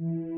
Mm-hmm.